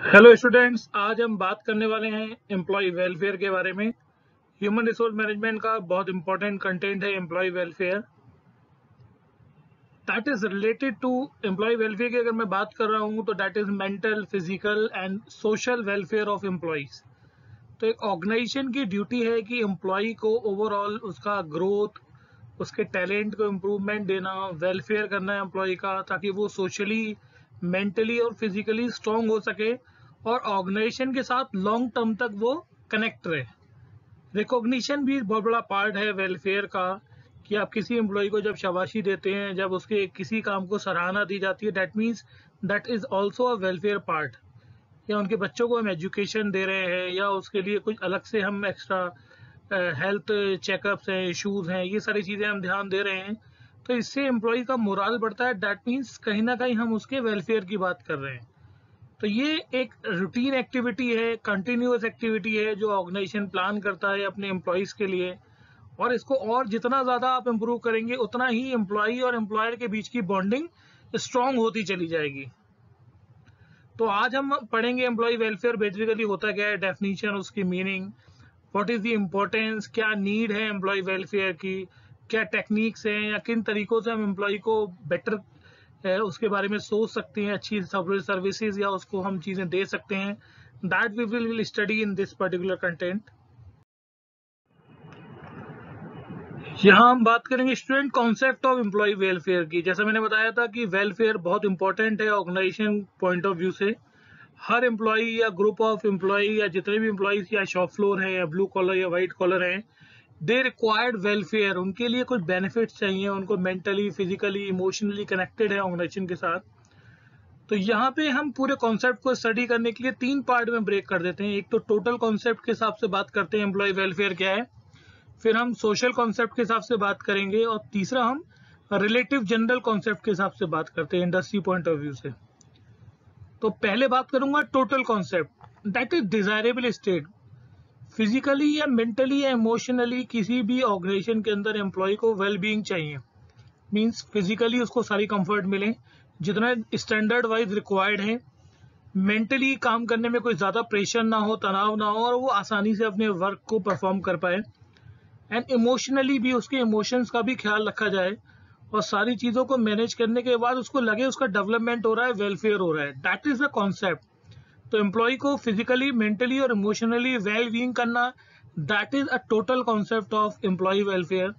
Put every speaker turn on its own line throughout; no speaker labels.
Hello students आज हम बात करने वाले हैं एम्प्लॉय वेलफेयर के बारे में। ह्यूमन रिसोर्स मैनेजमेंट का बहुत इंपॉर्टेंट कंटेंट है employee welfare that is related to employee welfare की अगर मैं बात कर रहा हूँ तो that is mental physical and social welfare of employees तो एक ऑर्गेनाइजेशन की ड्यूटी है कि एम्प्लॉय को ओवरऑल उसका ग्रोथ उसके टैलेंट को इम्प्रूवमेंट देना वेलफेयर करना है एम्प्लॉय का, ताकि वो सोशली मेंटली और फिजिकली स्ट्रॉन्ग हो सके और ऑर्गेनाइजेशन के साथ लॉन्ग टर्म तक वो कनेक्ट रहे। रिकॉग्निशन भी बहुत बड़ा पार्ट है वेलफेयर का, कि आप किसी एम्प्लॉय को जब शाबाशी देते हैं, जब उसके किसी काम को सराहना दी जाती है that means that is also a welfare part या उनके बच्चों को हम एजुकेशन दे रहे हैं, या उसके लिए कुछ अलग से हम एक्स्ट्रा हेल्थ चेकअप्स हैं इशूज़ हैं, ये सारी चीज़ें हम ध्यान दे रहे हैं। तो इससे एम्प्लॉय का मोरल बढ़ता है। डैट मीन्स कहीं ना कहीं हम उसके वेलफेयर की बात कर रहे हैं। तो ये एक रूटीन एक्टिविटी है कंटिन्यूस एक्टिविटी है, जो ऑर्गेनाइजेशन प्लान करता है अपने एम्प्लॉयज़ के लिए। और इसको और जितना ज़्यादा आप इम्प्रूव करेंगे, उतना ही एम्प्लॉय और एम्प्लॉयर के बीच की बॉन्डिंग स्ट्रांग होती चली जाएगी। तो आज हम पढ़ेंगे एम्प्लॉय वेलफेयर बेसिकली होता क्या है? डेफिनेशन उसकी meaning what is the importance क्या नीड है एम्प्लॉय वेलफेयर की? क्या टेक्निक्स हैं या किन तरीकों से हम एम्प्लॉय को बेटर उसके बारे में सोच सकते हैं, अच्छी सर्विसेज़ या उसको हम चीज़ें दे सकते हैं। That we will will study in this particular content यहाँ हम बात करेंगे student concept of employee welfare की। जैसा मैंने बताया था कि वेलफेयर बहुत इंपॉर्टेंट है ऑर्गेनाइजेशन पॉइंट ऑफ़ व्यू से। हर एम्प्लॉय या ग्रुप ऑफ़ एम्प्लॉय या जितने भी एम्प्लॉयज़ या शॉप फ्लोर है या ब्लू कॉलर या व्हाइट कॉलर है दे रिक्वायर्ड वेलफेयर उनके लिए कुछ बेनिफिट्स चाहिए, उनको मेंटली फिजिकली इमोशनली कनेक्टेड है ऑर्गेनाइजेशन के साथ। तो यहाँ पे हम पूरे कॉन्सेप्ट को स्टडी करने के लिए तीन पार्ट में ब्रेक कर देते हैं। एक तो टोटल कॉन्सेप्ट के हिसाब से बात करते हैं एम्प्लॉय वेलफेयर क्या है। फिर हम सोशल कॉन्सेप्ट के हिसाब से बात करेंगे और तीसरा हम रिलेटिव जनरल कॉन्सेप्ट के हिसाब से बात करते हैं इंडस्ट्री पॉइंट ऑफ़ व्यू से। तो पहले बात करूँगा total concept that is desirable state physically या मेंटली या इमोशनली किसी भी ऑर्गेनाइजेशन के अंदर एम्प्लॉय को वेल बींग चाहिए। मीन्स फिजिकली उसको सारी कंफर्ट मिले। जितना स्टैंडर्ड वाइज रिक्वायर्ड है मेंटली काम करने में कोई ज़्यादा प्रेशर ना हो, तनाव ना हो, और वो आसानी से अपने वर्क को परफॉर्म कर पाए। एंड इमोशनली भी उसके इमोशंस का भी ख्याल रखा जाए, और सारी चीज़ों को मैनेज करने के बाद उसको लगे उसका डेवलपमेंट हो रहा है वेलफेयर हो रहा है। दैट इज़ द कॉन्सेप्ट तो एम्प्लॉय को फिजिकली मेंटली और इमोशनली वेल बीइंग करना that is a total concept of employee welfare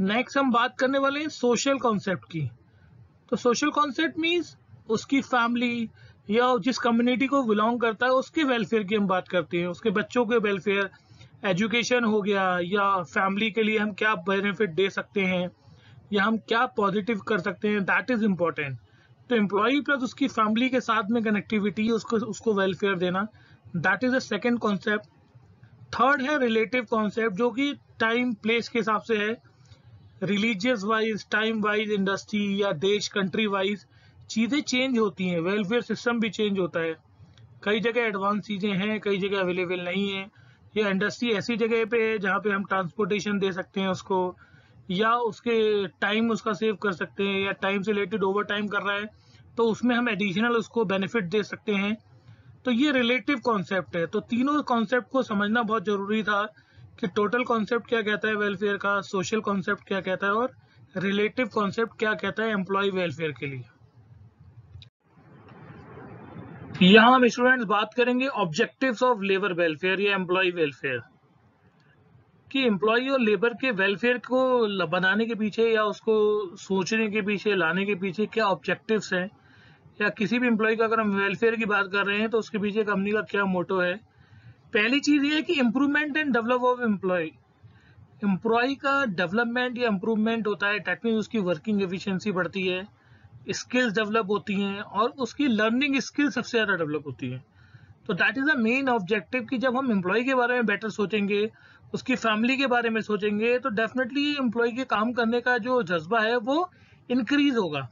next हम बात करने वाले हैं सोशल कॉन्सेप्ट की। तो सोशल कॉन्सेप्ट मीन्स उसकी फैमिली या जिस कम्युनिटी को बिलोंग करता है, उसके वेलफेयर की हम बात करते हैं। उसके बच्चों के वेलफेयर एजुकेशन हो गया या फैमिली के लिए हम क्या बेनिफिट दे सकते हैं या हम क्या पॉजिटिव कर सकते हैं दैट इज़ इम्पोर्टेंट तो एम्प्लॉय प्लस उसकी फैमिली के साथ में कनेक्टिविटी उसको उसको वेलफेयर देना that is a second concept third है रिलेटिव कॉन्सेप्ट जो कि टाइम प्लेस के हिसाब से है। Religious wise time wise industry या देश कंट्री वाइज चीज़ें चेंज होती हैं। वेलफेयर सिस्टम भी चेंज होता है। कई जगह एडवांस चीज़ें हैं, कई जगह अवेलेबल नहीं है। या इंडस्ट्री ऐसी जगह पे है जहाँ पे हम ट्रांसपोर्टेशन दे सकते हैं उसको। या उसके टाइम उसका सेव कर सकते हैं, या टाइम से रिलेटेड ओवर टाइम कर रहा है तो उसमें हम एडिशनल उसको बेनिफिट दे सकते हैं। तो ये रिलेटिव कॉन्सेप्ट है। तो तीनों कॉन्सेप्ट को समझना बहुत ज़रूरी था कि टोटल कॉन्सेप्ट क्या कहता है वेलफेयर का सोशल कॉन्सेप्ट क्या कहता है, और रिलेटिव कॉन्सेप्ट क्या कहता है एम्प्लॉय वेलफेयर के लिए। यहाँ हम स्टूडेंट्स बात करेंगे ऑब्जेक्टिव्स ऑफ़ लेबर वेलफेयर या एम्प्लॉय वेलफेयर कि एम्प्लॉय और लेबर के वेलफेयर को बनाने के पीछे या उसको सोचने के पीछे, लाने के पीछे क्या ऑब्जेक्टिव्स हैं? या किसी भी एम्प्लॉय का अगर हम वेलफेयर की बात कर रहे हैं तो उसके पीछे कंपनी का क्या मोटो है? पहली चीज़ ये है कि improvement and develop of employee employee का डेवलपमेंट या इम्प्रूवमेंट होता है टेक्निक उसकी वर्किंग एफिशिएंसी बढ़ती है स्किल्स डेवलप होती हैं, और उसकी लर्निंग स्किल सबसे ज़्यादा डेवलप होती है। तो that is the main objective कि जब हम एम्प्लॉय के बारे में बेटर सोचेंगे उसकी फैमिली के बारे में सोचेंगे तो डेफिनेटली एम्प्लॉय के काम करने का जो जज्बा है, वो इंक्रीज होगा।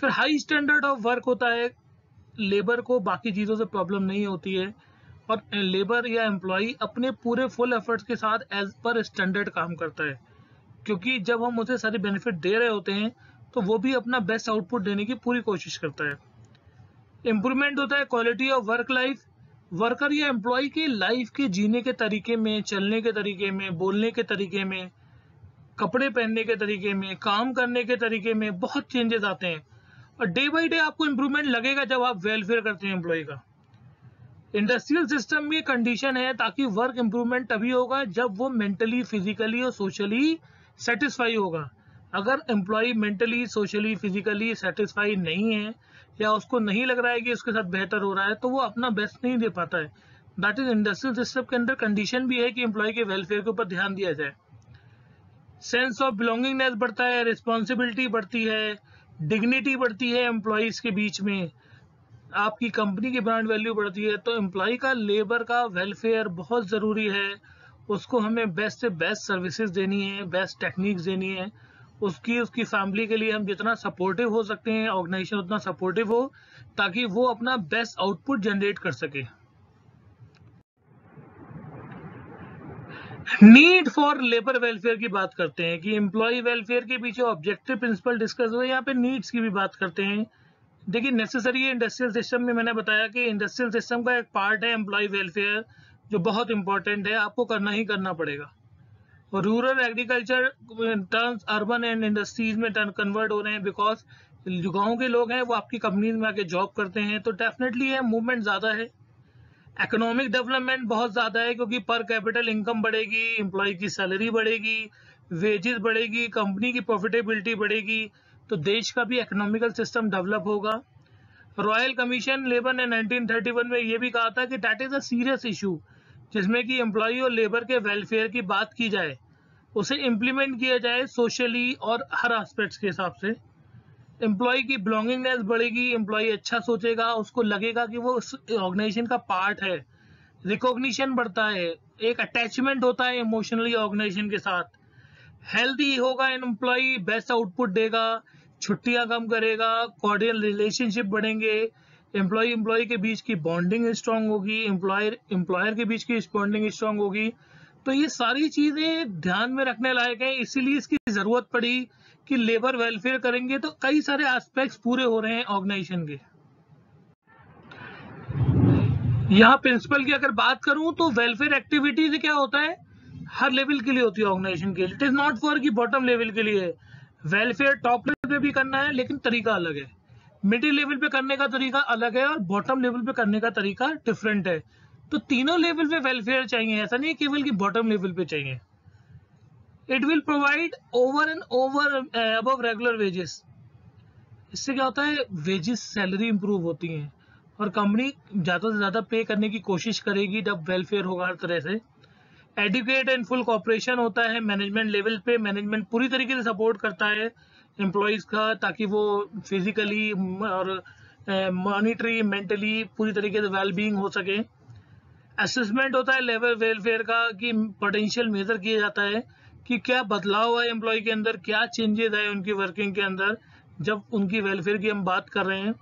फिर हाई स्टैंडर्ड ऑफ़ वर्क होता है लेबर को बाकी चीज़ों से प्रॉब्लम नहीं होती है, और लेबर या एम्प्लॉय अपने पूरे फुल एफर्ट्स के साथ एज पर स्टैंडर्ड काम करता है। क्योंकि जब हम उसे सारे बेनिफिट दे रहे होते हैं तो वो भी अपना बेस्ट आउटपुट देने की पूरी कोशिश करता है। इम्प्रूवमेंट होता है quality of work life worker या एम्प्लॉय के लाइफ के जीने के तरीके में, चलने के तरीके में, बोलने के तरीके में, कपड़े पहनने के तरीके में, काम करने के तरीके में बहुत चेंजेस आते हैं। और डे बाई डे आपको इम्प्रूवमेंट लगेगा जब आप वेलफेयर करते हैं एम्प्लॉय का। इंडस्ट्रियल सिस्टम में कंडीशन है ताकि वर्क इम्प्रूवमेंट तभी होगा जब वो मेंटली फिजिकली और सोशली सेटिस्फाई होगा। अगर employee mentally socially physically satisfy नहीं है, या उसको नहीं लग रहा है कि उसके साथ बेहतर हो रहा है तो वो अपना बेस्ट नहीं दे पाता है। दैट इज़ इंडस्ट्रियल सिस्टम के अंदर कंडीशन भी है कि एम्प्लॉय के वेलफेयर के ऊपर ध्यान दिया जाए। सेंस ऑफ़ बिलोंगिंगनेस बढ़ता है रिस्पॉन्सिबिलिटी बढ़ती है डिग्निटी बढ़ती है एम्प्लॉयज़ के बीच में। आपकी कंपनी की ब्रांड वैल्यू बढ़ती है तो एम्प्लॉय का लेबर का वेलफेयर बहुत ज़रूरी है। उसको हमें बेस्ट से बेस्ट सर्विसेज़ देनी है बेस्ट टेक्निक्स देनी है। उसकी उसकी फैमिली के लिए हम जितना सपोर्टिव हो सकते हैं ऑर्गेनाइजेशन उतना सपोर्टिव हो, ताकि वो अपना बेस्ट आउटपुट जनरेट कर सके। नीड फॉर लेबर वेलफेयर की बात करते हैं कि एम्प्लॉय वेलफेयर के पीछे ऑब्जेक्टिव प्रिंसिपल डिस्कस हुए यहाँ पे नीड्स की भी बात करते हैं। देखिए नेसेसरी इंडस्ट्रियल सिस्टम में मैंने बताया कि इंडस्ट्रियल सिस्टम का एक पार्ट है एम्प्लॉय वेलफेयर जो बहुत इंपॉर्टेंट है, आपको करना ही करना पड़ेगा। Rural agriculture terms urban and industries में टर्न कन्वर्ट हो रहे हैं बिकॉज़ जो गाँव के लोग हैं, वो आपकी कंपनीज़ में आके जॉब करते हैं तो डेफिनेटली है मूवमेंट ज़्यादा है। इकोनॉमिक डेवलपमेंट बहुत ज़्यादा है क्योंकि पर कैपिटल इनकम बढ़ेगी एम्प्लॉय की सैलरी बढ़ेगी वेजेस बढ़ेगी कंपनी की प्रॉफिटेबिलिटी बढ़ेगी तो देश का भी इकोनॉमिकल सिस्टम डेवलप होगा। रॉयल कमीशन लेबर ने 1931 में ये भी कहा था कि that is a serious issue जिसमें कि एम्प्लॉय और लेबर के वेलफेयर की बात की जाए, उसे इम्प्लीमेंट किया जाए सोशली और हर आस्पेक्ट्स के हिसाब से। एम्प्लॉय की बिलोंगिंगनेस बढ़ेगी एम्प्लॉय अच्छा सोचेगा, उसको लगेगा कि वो उस ऑर्गेनाइजेशन का पार्ट है। रिकॉग्निशन बढ़ता है, एक अटैचमेंट होता है इमोशनली ऑर्गेनाइजेशन के साथ। हेल्थी होगा एम्प्लॉय बेस्ट आउटपुट देगा, छुट्टियाँ कम करेगा कॉर्डियल रिलेशनशिप बढ़ेंगे एम्प्लॉय एम्प्लॉय के बीच की बॉन्डिंग स्ट्रांग होगी एम्प्लॉयर एम्प्लॉयर के बीच की बॉन्डिंग स्ट्रांग होगी। तो ये सारी चीज़ें ध्यान में रखने लायक है, इसीलिए इसकी ज़रूरत पड़ी कि लेबर वेलफेयर करेंगे तो कई सारे एस्पेक्ट्स पूरे हो रहे हैं ऑर्गेनाइजेशन के। यहाँ प्रिंसिपल की अगर बात करूँ तो वेलफेयर एक्टिविटी से क्या होता है? हर लेवल के लिए होती है ऑर्गेनाइजेशन के लिए। इट इज़ नॉट फॉर की बॉटम लेवल के लिए। वेलफेयर टॉप लेवल पे भी करना है, लेकिन तरीका अलग है। मिडिल लेवल पे करने का तरीका अलग है और बॉटम लेवल पे करने का तरीका डिफरेंट है। तो तीनों लेवल पे वेलफेयर चाहिए, ऐसा नहीं केवल की बॉटम लेवल पे चाहिए। It will provide over and over अब रेगुलर वेजेस इससे क्या होता है? वेजेस सैलरी इंप्रूव होती है और कंपनी ज़्यादा से ज़्यादा पे करने की कोशिश करेगी जब वेलफेयर होगा हर तरह से। एडुकेट एंड फुल कॉपरेशन होता है मैनेजमेंट लेवल पे मैनेजमेंट पूरी तरीके से सपोर्ट करता है। एम्प्लॉयज़ का ताकि वो फिजिकली और मॉनिटरी मेंटली पूरी तरीके से वेल बींग हो सके। असेसमेंट होता है लेबर वेलफेयर का कि पोटेंशियल मेजर किया जाता है कि क्या बदलाव है एम्प्लॉय के अंदर, क्या चेंजेस आए उनकी वर्किंग के अंदर, जब उनकी वेलफेयर की हम बात कर रहे हैं।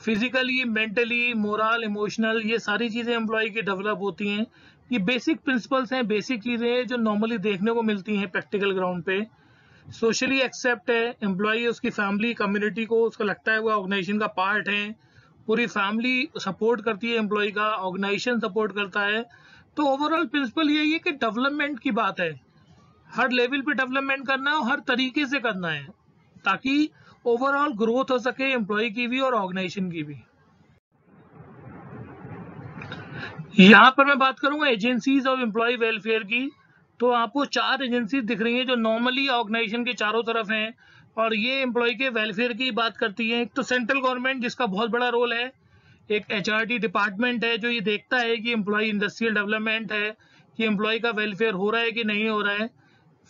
फिजिकली मेंटली मोरल इमोशनल ये सारी चीज़ें एम्प्लॉय की डेवलप होती हैं। ये बेसिक प्रिंसिपल्स हैं बेसिक चीज़ें हैं जो नॉर्मली देखने को मिलती हैं प्रैक्टिकल ग्राउंड पे। सोशली एक्सेप्ट है एम्प्लॉय उसकी फैमिली कम्युनिटी को, उसको लगता है वो ऑर्गेनाइजेशन का पार्ट है, पूरी फैमिली सपोर्ट करती है एम्प्लॉय का ऑर्गेनाइजेशन सपोर्ट करता है तो ओवरऑल प्रिंसिपल यही है कि डेवलपमेंट की बात है। हर लेवल पे डेवलपमेंट करना है और हर तरीके से करना है, ताकि ओवरऑल ग्रोथ हो सके एम्प्लॉय की भी और ऑर्गेनाइजेशन की भी। यहाँ पर मैं बात करूँगा एजेंसीज ऑफ़ एम्प्लॉय वेलफेयर की। तो आपको चार एजेंसी दिख रही हैं जो नॉर्मली ऑर्गेनाइजेशन के चारों तरफ़ हैं और ये एम्प्लॉय के वेलफेयर की बात करती है। एक तो सेंट्रल गवर्नमेंट जिसका बहुत बड़ा रोल है। एक एच डिपार्टमेंट है, जो ये देखता है कि एम्प्लॉय इंडस्ट्रियल डेवलपमेंट है, कि एम्प्लॉय का वेलफेयर हो रहा है कि नहीं हो रहा है।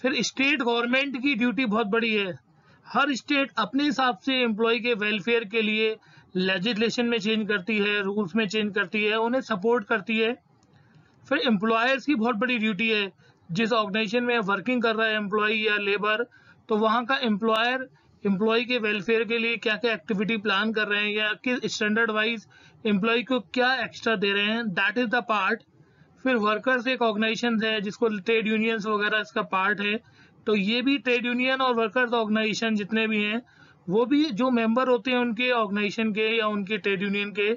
फिर स्टेट गवर्नमेंट की ड्यूटी बहुत बड़ी है। हर स्टेट अपने हिसाब से एम्प्लॉय के वेलफेयर के लिए लेजिस्लेशन में चेंज करती है रूल्स में चेंज करती है, उन्हें सपोर्ट करती है। फिर एम्प्लॉयर्स की बहुत बड़ी ड्यूटी है। जिस ऑर्गेनाइजेशन में वर्किंग कर रहा है एम्प्लॉय या लेबर तो वहाँ का एम्प्लॉयर एम्प्लॉय के वेलफेयर के लिए क्या क्या एक्टिविटी प्लान कर रहे हैं या किस स्टैंडर्ड वाइज एम्प्लॉय को क्या एक्स्ट्रा दे रहे हैं दैट इज़ द पार्ट फिर वर्कर्स एक ऑर्गेनाइजेशन है जिसको ट्रेड यूनियंस वगैरह इसका पार्ट है। तो ये भी ट्रेड यूनियन और वर्कर्स ऑर्गेनाइजेशन जितने भी हैं, वो भी जो मेंबर होते हैं उनके ऑर्गेनाइजेशन के या उनके ट्रेड यूनियन के,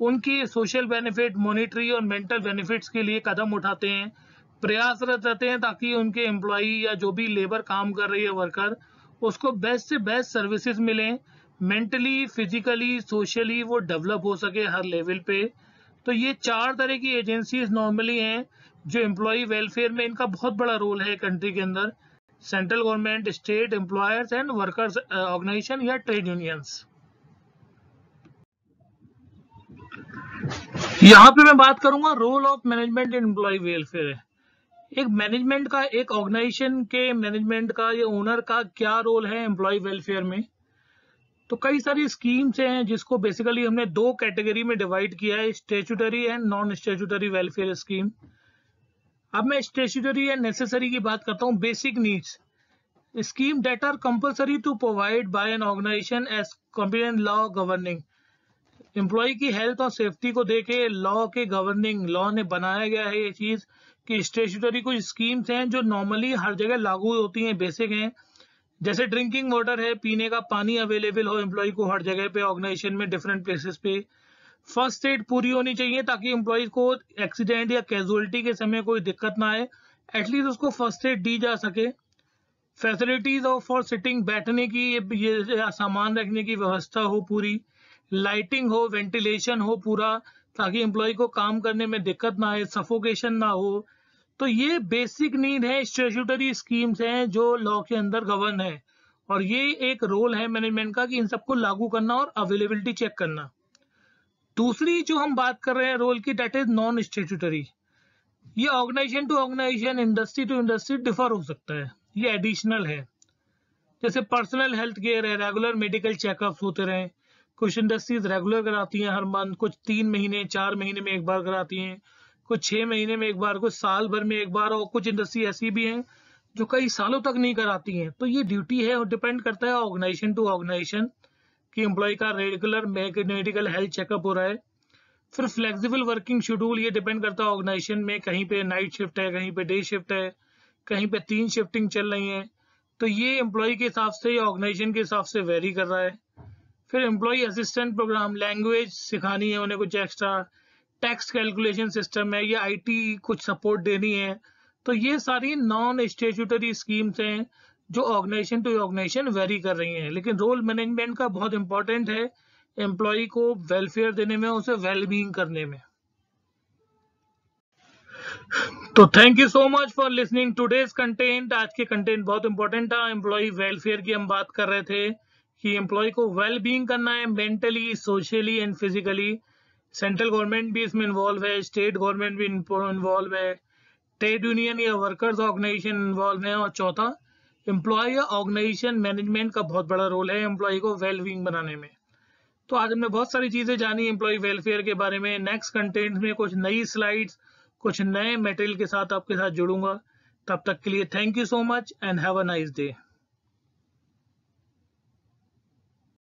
उनके सोशल बेनिफिट मॉनिटरी और मेंटल बेनिफिट्स के लिए कदम उठाते हैं। प्रयासरत रहते हैं ताकि उनके एम्प्लॉई या जो भी लेबर काम कर रही है वर्कर उसको बेस्ट से बेस्ट सर्विसेज़ मिलें। मेंटली फिजिकली सोशली वो डेवलप हो सके हर लेवल पे। तो ये चार तरह की एजेंसीज नॉर्मली हैं जो एम्प्लॉय वेलफेयर में इनका बहुत बड़ा रोल है कंट्री के अंदर। Central government state employers and workers organisation या ट्रेड यूनियंस यहाँ पे मैं बात करूँगा role of management in employee welfare एक मैनेजमेंट का, एक ऑर्गेनाइजेशन के मैनेजमेंट का, या ओनर का क्या रोल है एम्प्लॉय वेलफेयर में? तो कई सारी स्कीम्स हैं जिसको बेसिकली हमने दो कैटेगरी में डिवाइड किया है statutory and non statutory welfare scheme अब मैं स्टेचुटरी एंड नेसेसरी की बात करता हूँ basic needs scheme that are compulsory to provide by an organisation as competent law governing employee की हेल्थ और सेफ्टी को देखे लॉ के गवर्निंग लॉ ने बनाया गया है ये चीज़। कि स्टेशनरी कुछ स्कीम्स हैं जो नॉर्मली हर जगह लागू होती हैं बेसिक हैं। जैसे ड्रिंकिंग वाटर है, पीने का पानी अवेलेबल हो एम्प्लॉय को हर जगह पे ऑर्गेनाइजेशन में डिफरेंट प्लेसेस पे। फ़र्स्ट एड पूरी होनी चाहिए ताकि एम्प्लॉय को एक्सीडेंट या कैजुअलिटी के समय कोई दिक्कत ना आए। एटलीस्ट उसको फ़र्स्ट एड दी जा सके। फैसिलिटीज़ और फॉर सिटिंग बैठने की, ये सामान रखने की व्यवस्था हो पूरी। लाइटिंग हो वेंटिलेशन हो पूरा, ताकि एम्प्लॉय को काम करने में दिक्कत ना आए सफोकेशन ना हो। तो ये बेसिक नीड है स्टेचुटरी स्कीम्स हैं जो लॉ के अंदर गवर्न है। और ये एक रोल है मैनेजमेंट का कि इन सबको लागू करना और अवेलेबिलिटी चेक करना। दूसरी जो हम बात कर रहे हैं रोल की डेट इज़ नॉन स्टेचुटरी ये organisation to organisation industry to industry differ हो सकता है। ये एडिशनल है। जैसे पर्सनल हेल्थ केयर है रेगुलर मेडिकल चेकअप्स होते रहे। कुछ इंडस्ट्रीज़ रेगुलर कराती हैं हर मंथ कुछ तीन महीने, चार महीने में एक बार कराती हैं। कुछ छह महीने में एक बार, कुछ साल भर में एक बार, और कुछ इंडस्ट्री ऐसी भी हैं जो कई सालों तक नहीं कराती हैं। तो ये ड्यूटी है और डिपेंड करता है ऑर्गेनाइजेशन टू ऑर्गेनाइजेशन कि एम्प्लॉय का रेगुलर मेडिकल हेल्थ चेकअप हो रहा है। फिर फ्लेक्सिबल वर्किंग शेड्यूल ये डिपेंड करता है ऑर्गेनाइजेशन में कहीं पे नाइट शिफ्ट है, कहीं पे डे शिफ्ट है, कहीं पे तीन शिफ्टिंग चल रही है। तो ये एम्प्लॉय के हिसाब से ऑर्गेनाइजेशन के हिसाब से वेरी कर रहा है। फिर एम्प्लॉय असिस्टेंट प्रोग्राम लैंग्वेज सिखानी है, उन्हें कुछ एक्स्ट्रा टैक्स कैलकुलेशन सिस्टम है, या आईटी कुछ सपोर्ट देनी है तो ये सारी नॉन स्टेचुटरी स्कीम्स हैं जो ऑर्गेनाइजेशन टू ऑर्गेनाइजेशन वेरी कर रही हैं। लेकिन रोल मैनेजमेंट का बहुत इंपॉर्टेंट है एम्प्लॉय को वेलफेयर देने में, उसे वेलबींग करने में। तो thank you so much for listening today's content आज के कंटेंट बहुत इंपॉर्टेंट था। एम्प्लॉय वेलफेयर की हम बात कर रहे थे कि एम्प्लॉय को वेल बींग करना है mentally socially and physically central government भी इसमें इन्वॉल्व है स्टेट गवर्नमेंट भी इन्वॉल्व है ट्रेड यूनियन या वर्कर्स ऑर्गेनाइजेशन इन्वॉल्व है, और चौथा एम्प्लॉय ऑर्गेनाइजेशन मैनेजमेंट का बहुत बड़ा रोल है एम्प्लॉय को वेल बींग बनाने में। तो आज हमने बहुत सारी चीज़ें जानी एम्प्लॉय वेलफेयर के बारे में। नेक्स्ट कंटेंट में कुछ नई स्लाइड्स कुछ नए मटेरियल के साथ आपके साथ जुड़ूँगा। तब तक के लिए thank you so much and have a nice day